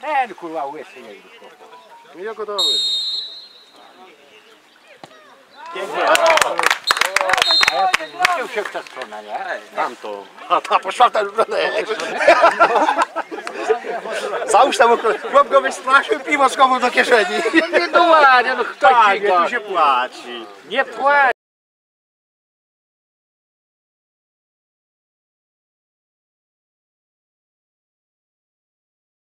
Ten kurwa łysy nie No ja gotowy. Widział się w tę stronę, nie? Tamto. A ta poszła ten Załóż tam chłop go wystraszył, piwo schował do kieszeni. Nie no ładnie, no kto Tak, ci nie tu się płaci. Nie płacz.